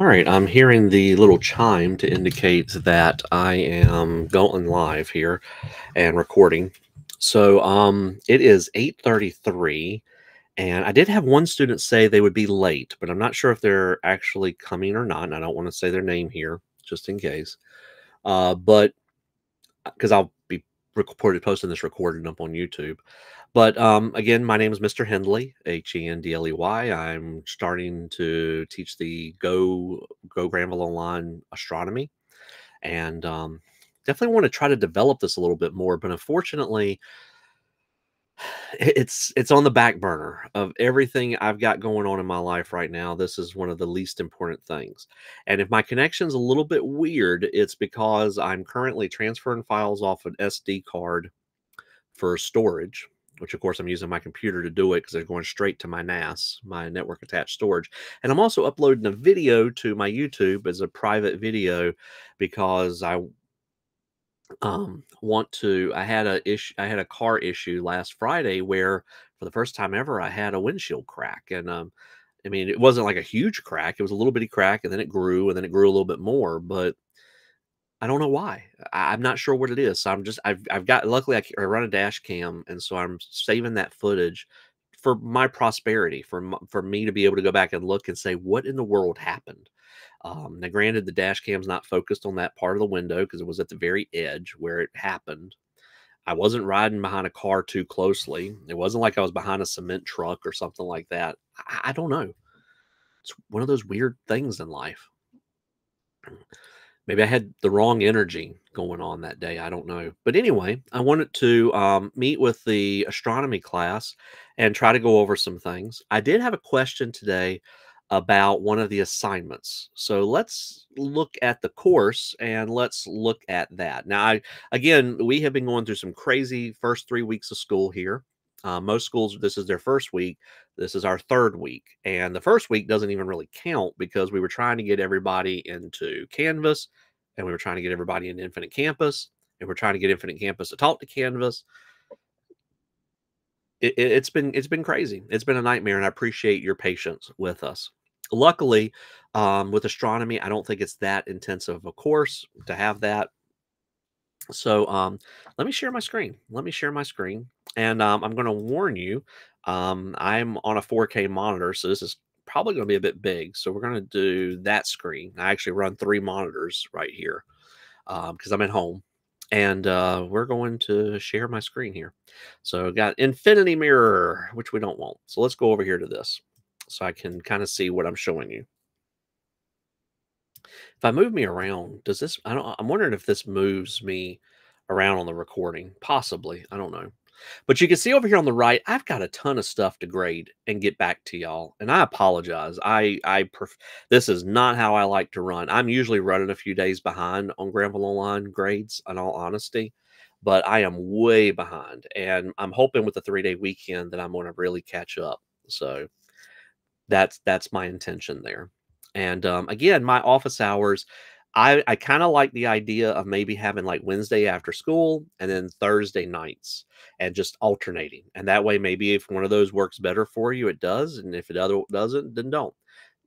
All right, I'm hearing the little chime to indicate that I am going live here and recording. So um, it is 8:33, and I did have one student say they would be late, but I'm not sure if they're actually coming or not. And I don't want to say their name here, just in case. Uh, but because I'll be recorded posting this recording up on YouTube. But um, again, my name is Mr. Hendley, H E N D L E Y. I'm starting to teach the Go Go Granville Online astronomy, and um, definitely want to try to develop this a little bit more. But unfortunately, it's it's on the back burner of everything I've got going on in my life right now. This is one of the least important things. And if my connection's a little bit weird, it's because I'm currently transferring files off an SD card for storage which of course I'm using my computer to do it because they're going straight to my NAS, my network attached storage. And I'm also uploading a video to my YouTube as a private video because I um, want to. I had a issue. I had a car issue last Friday where, for the first time ever, I had a windshield crack, and um, I mean, it wasn't like a huge crack. It was a little bitty crack, and then it grew, and then it grew a little bit more. But I don't know why. I, am not sure what it is. So I'm just I've I've got luckily I, I, run a dash cam, and so I'm saving that footage for my prosperity, for for me to be able to go back and look and say what in the world happened. Um, now, granted, the dash cam's not focused on that part of the window because it was at the very edge where it happened. I wasn't riding behind a car too closely. It wasn't like I was behind a cement truck or something like that. I, I don't know. It's one of those weird things in life maybe I had the wrong energy going on that day. I don't know. But anyway, I wanted to um, meet with the astronomy class and try to go over some things. I did have a question today about one of the assignments. So let's look at the course and let's look at that. Now, I, again, we have been going through some crazy first three weeks of school here. Uh, most schools, this is their first week. This is our third week. And the first week doesn't even really count because we were trying to get everybody into Canvas and we were trying to get everybody into Infinite Campus and we're trying to get Infinite Campus to talk to Canvas. It, it, it's been it's been crazy. It's been a nightmare, and I appreciate your patience with us. Luckily, um, with astronomy, I don't think it's that intensive of a course to have that. So um, let me share my screen. Let me share my screen. And um, I'm going to warn you, um, I'm on a 4K monitor, so this is probably going to be a bit big. So we're going to do that screen. I actually run three monitors right here because um, I'm at home. And uh, we're going to share my screen here. So got infinity mirror, which we don't want. So let's go over here to this so I can kind of see what I'm showing you. If I move me around, does this, I don't, I'm wondering if this moves me around on the recording. Possibly. I don't know. But you can see over here on the right, I've got a ton of stuff to grade and get back to y'all. And I apologize. I I pref- this is not how I like to run. I'm usually running a few days behind on Granville Online grades, in all honesty. But I am way behind, and I'm hoping with the three day weekend that I'm going to really catch up. So that's that's my intention there. And um, again, my office hours I, I kind of like the idea of maybe having like Wednesday after school and then Thursday nights and just alternating. And that way, maybe if one of those works better for you, it does. And if it other doesn't, then don't.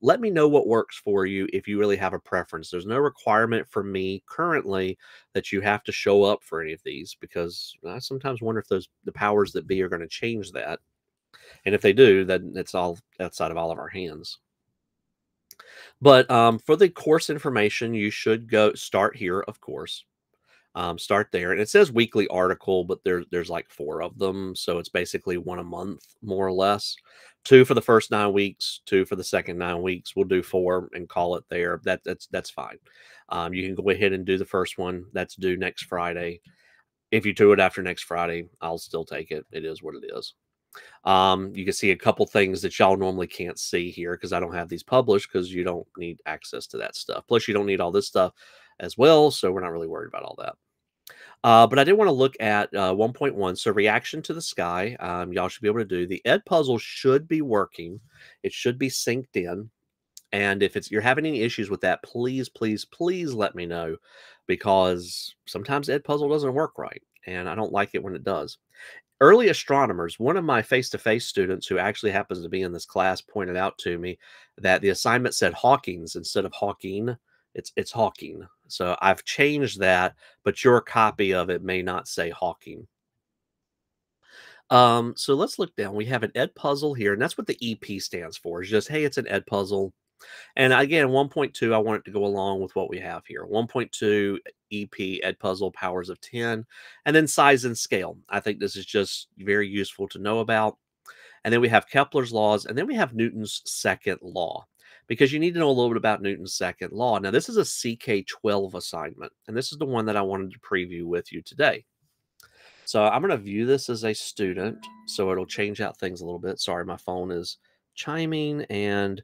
Let me know what works for you if you really have a preference. There's no requirement for me currently that you have to show up for any of these because I sometimes wonder if those the powers that be are going to change that. And if they do, then it's all outside of all of our hands. But um, for the course information, you should go start here, of course. Um, start there, and it says weekly article, but there's there's like four of them, so it's basically one a month, more or less. Two for the first nine weeks, two for the second nine weeks. We'll do four and call it there. That that's that's fine. Um, you can go ahead and do the first one. That's due next Friday. If you do it after next Friday, I'll still take it. It is what it is. Um, you can see a couple things that y'all normally can't see here because I don't have these published because you don't need access to that stuff. Plus, you don't need all this stuff as well. So we're not really worried about all that. Uh, but I did want to look at uh, 1.1. So reaction to the sky, um, y'all should be able to do. The Ed puzzle should be working. It should be synced in. And if it's you're having any issues with that, please, please, please let me know because sometimes Ed puzzle doesn't work right. And I don't like it when it does. Early astronomers, one of my face to face students who actually happens to be in this class pointed out to me that the assignment said Hawkins instead of Hawking. It's it's Hawking. So I've changed that, but your copy of it may not say Hawking. Um, so let's look down. We have an ed puzzle here, and that's what the EP stands for. It's just, hey, it's an Edpuzzle. And again, 1.2, I want it to go along with what we have here. 1.2 EP Ed Puzzle powers of 10, and then size and scale. I think this is just very useful to know about. And then we have Kepler's laws, and then we have Newton's second law because you need to know a little bit about Newton's second law. Now, this is a CK12 assignment, and this is the one that I wanted to preview with you today. So I'm going to view this as a student, so it'll change out things a little bit. Sorry, my phone is chiming, and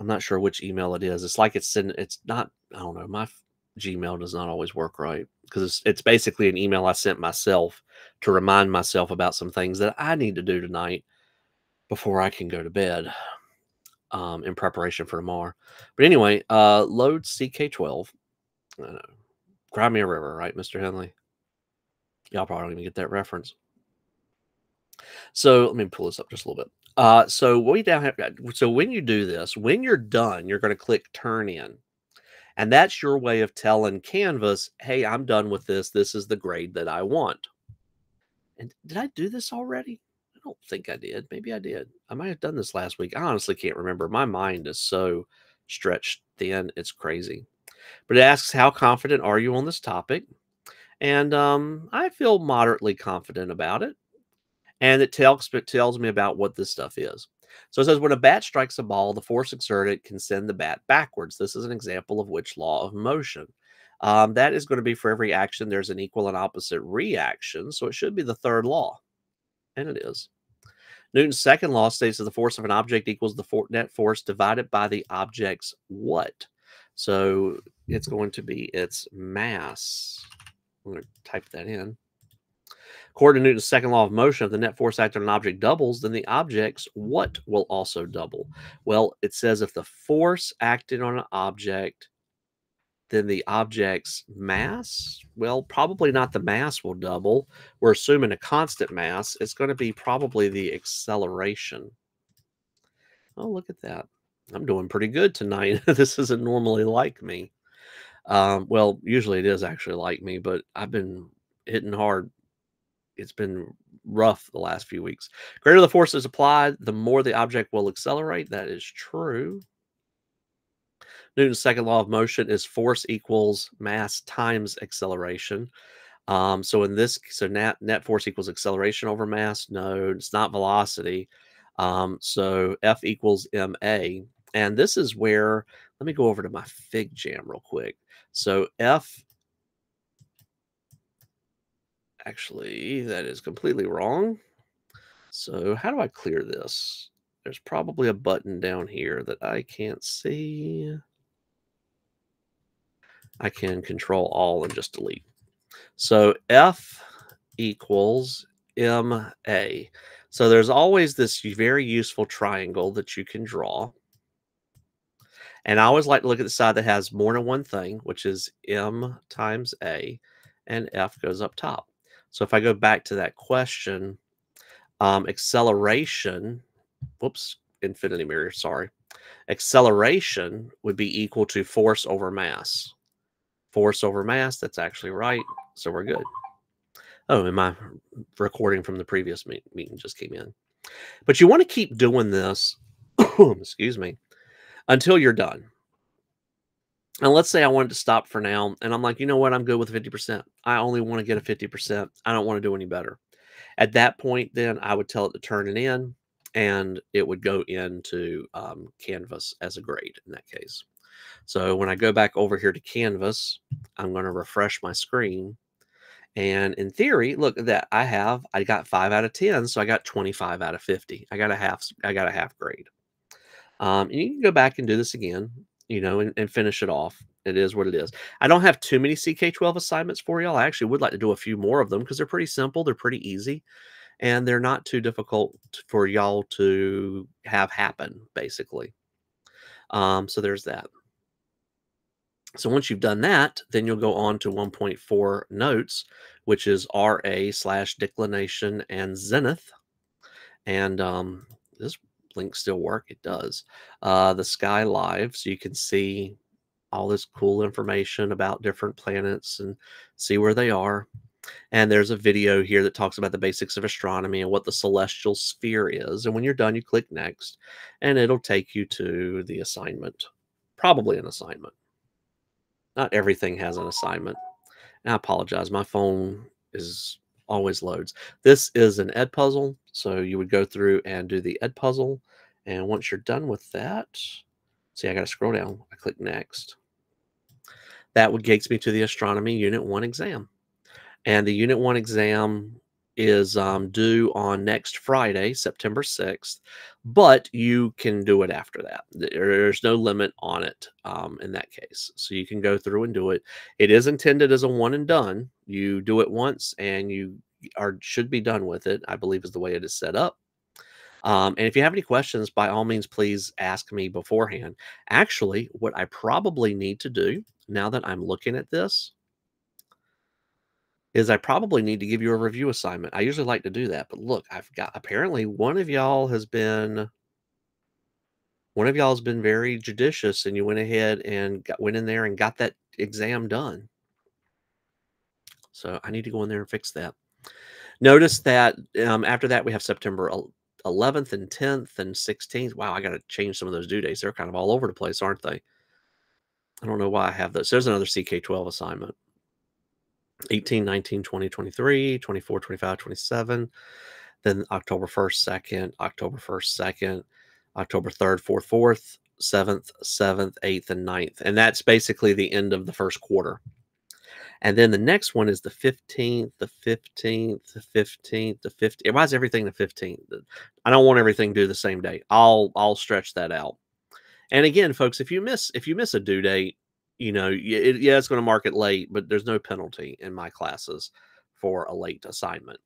I'm not sure which email it is. It's like it's sending. It's not. I don't know. My Gmail does not always work right because it's, it's basically an email I sent myself to remind myself about some things that I need to do tonight before I can go to bed um, in preparation for tomorrow. But anyway, uh, load CK12. Uh, a River, right, Mr. Henley? Y'all probably don't even get that reference. So let me pull this up just a little bit. Uh, so we down have so when you do this, when you're done, you're going to click turn in. And that's your way of telling Canvas, hey, I'm done with this. This is the grade that I want. And did I do this already? I don't think I did. Maybe I did. I might have done this last week. I honestly can't remember. My mind is so stretched thin, it's crazy. But it asks, how confident are you on this topic? And um, I feel moderately confident about it. And it tells, it tells me about what this stuff is. So it says when a bat strikes a ball, the force exerted can send the bat backwards. This is an example of which law of motion. Um, that is going to be for every action, there's an equal and opposite reaction. So it should be the third law. And it is. Newton's second law states that the force of an object equals the for net force divided by the object's what? So it's going to be its mass. I'm going to type that in. According to Newton's second law of motion, if the net force acting on an object doubles, then the object's what will also double? Well, it says if the force acting on an object, then the object's mass, well, probably not the mass will double. We're assuming a constant mass. It's going to be probably the acceleration. Oh, look at that. I'm doing pretty good tonight. this isn't normally like me. Um, well, usually it is actually like me, but I've been hitting hard it's been rough the last few weeks. Greater the force is applied, the more the object will accelerate. That is true. Newton's second law of motion is force equals mass times acceleration. Um, so in this, so net net force equals acceleration over mass. No, it's not velocity. Um, so F equals ma, and this is where. Let me go over to my FigJam real quick. So F Actually, that is completely wrong. So how do I clear this? There's probably a button down here that I can't see. I can control all and just delete. So F equals MA. So there's always this very useful triangle that you can draw. And I always like to look at the side that has more than one thing, which is M times A, and F goes up top. So if I go back to that question, um, acceleration, whoops, infinity mirror, sorry. Acceleration would be equal to force over mass. Force over mass, that's actually right. So we're good. Oh, and my recording from the previous meet meeting just came in. But you want to keep doing this, excuse me, until you're done. And let's say I wanted to stop for now, and I'm like, you know what? I'm good with 50%. I only want to get a 50%. I don't want to do any better. At that point, then I would tell it to turn it in, and it would go into um, Canvas as a grade in that case. So when I go back over here to Canvas, I'm going to refresh my screen. And in theory, look at that. I have, I got five out of 10. So I got 25 out of 50. I got a half, I got a half grade. Um, and you can go back and do this again you know, and, and finish it off. It is what it is. I don't have too many CK12 assignments for y'all. I actually would like to do a few more of them because they're pretty simple, they're pretty easy, and they're not too difficult for y'all to have happen, basically. Um, so there's that. So once you've done that, then you'll go on to 1.4 notes, which is RA slash declination and zenith. And um, this link still work? It does. Uh, the Sky Live, so you can see all this cool information about different planets and see where they are. And there's a video here that talks about the basics of astronomy and what the celestial sphere is. And when you're done, you click next, and it'll take you to the assignment. Probably an assignment. Not everything has an assignment. And I apologize. My phone is always loads. This is an ed puzzle, So you would go through and do the ed puzzle. And once you're done with that, see, I got to scroll down. I click next. That would takes me to the astronomy unit one exam. And the unit one exam is um, due on next Friday, September 6th, but you can do it after that. There's no limit on it um, in that case. So you can go through and do it. It is intended as a one and done. You do it once and you are should be done with it, I believe is the way it is set up. Um, and if you have any questions, by all means, please ask me beforehand. Actually, what I probably need to do now that I'm looking at this is I probably need to give you a review assignment. I usually like to do that, but look, I've got apparently one of y'all has been one of y'all has been very judicious and you went ahead and got, went in there and got that exam done. So I need to go in there and fix that. Notice that um, after that we have September 11th and 10th and 16th. Wow, I got to change some of those due dates. They're kind of all over the place, aren't they? I don't know why I have those. There's another CK12 assignment. 18, 19, 20, 23, 24, 25, 27. Then October 1st, 2nd, October 1st, 2nd, October 3rd, 4th, 4th, 7th, 7th, 8th, and 9th. And that's basically the end of the first quarter. And then the next one is the 15th, the 15th, the 15th, the 15th. Why is everything the 15th? I don't want everything due the same day. I'll I'll stretch that out. And again, folks, if you miss if you miss a due date, you know, it, yeah, it's going to mark it late, but there's no penalty in my classes for a late assignment.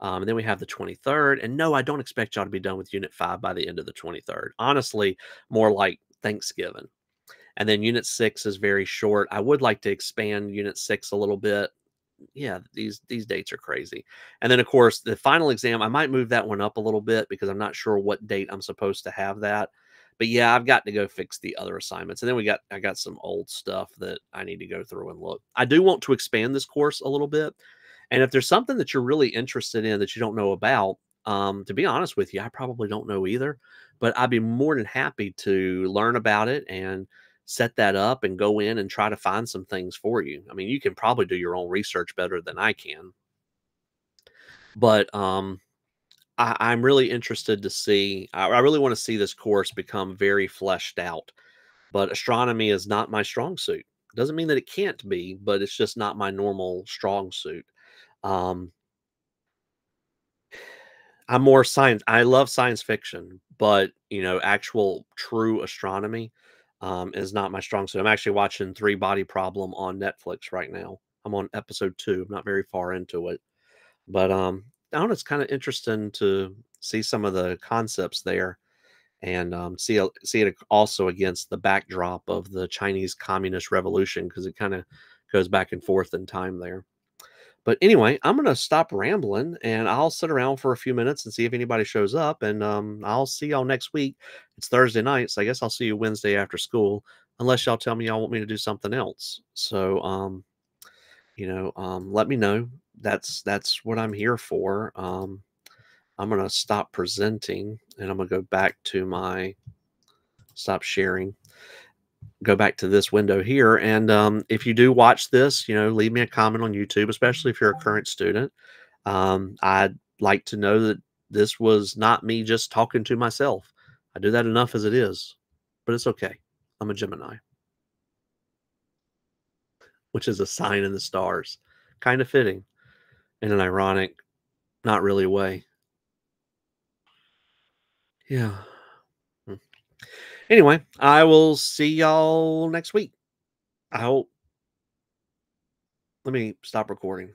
Um, and then we have the 23rd. And no, I don't expect y'all to be done with Unit 5 by the end of the 23rd. Honestly, more like Thanksgiving. And then Unit 6 is very short. I would like to expand Unit 6 a little bit. Yeah, these these dates are crazy. And then of course, the final exam, I might move that one up a little bit because I'm not sure what date I'm supposed to have that but yeah, I've got to go fix the other assignments. And then we got I got some old stuff that I need to go through and look. I do want to expand this course a little bit. And if there's something that you're really interested in that you don't know about, um, to be honest with you, I probably don't know either. But I'd be more than happy to learn about it and set that up and go in and try to find some things for you. I mean, you can probably do your own research better than I can. But um, I, am really interested to see. I, I really want to see this course become very fleshed out. But astronomy is not my strong suit. Doesn't mean that it can't be, but it's just not my normal strong suit. Um, I'm more science. I love science fiction, but you know, actual true astronomy um, is not my strong suit. I'm actually watching Three Body Problem on Netflix right now. I'm on episode two. I'm not very far into it, but um, Know, it's kind of interesting to see some of the concepts there and um, see see it also against the backdrop of the Chinese Communist Revolution because it kind of goes back and forth in time there. But anyway, I'm going to stop rambling and I'll sit around for a few minutes and see if anybody shows up. And um, I'll see y'all next week. It's Thursday night, so I guess I'll see you Wednesday after school, unless y'all tell me y'all want me to do something else. So, um, you know, um, let me know that's that's what I'm here for. Um, I'm going to stop presenting and I'm going to go back to my stop sharing. Go back to this window here. And um, if you do watch this, you know, leave me a comment on YouTube, especially if you're a current student. Um, I'd like to know that this was not me just talking to myself. I do that enough as it is, but it's okay. I'm a Gemini, which is a sign in the stars. Kind of fitting in an ironic, not really way. Yeah. Hmm. Anyway, I will see y'all next week. I hope. Let me stop recording.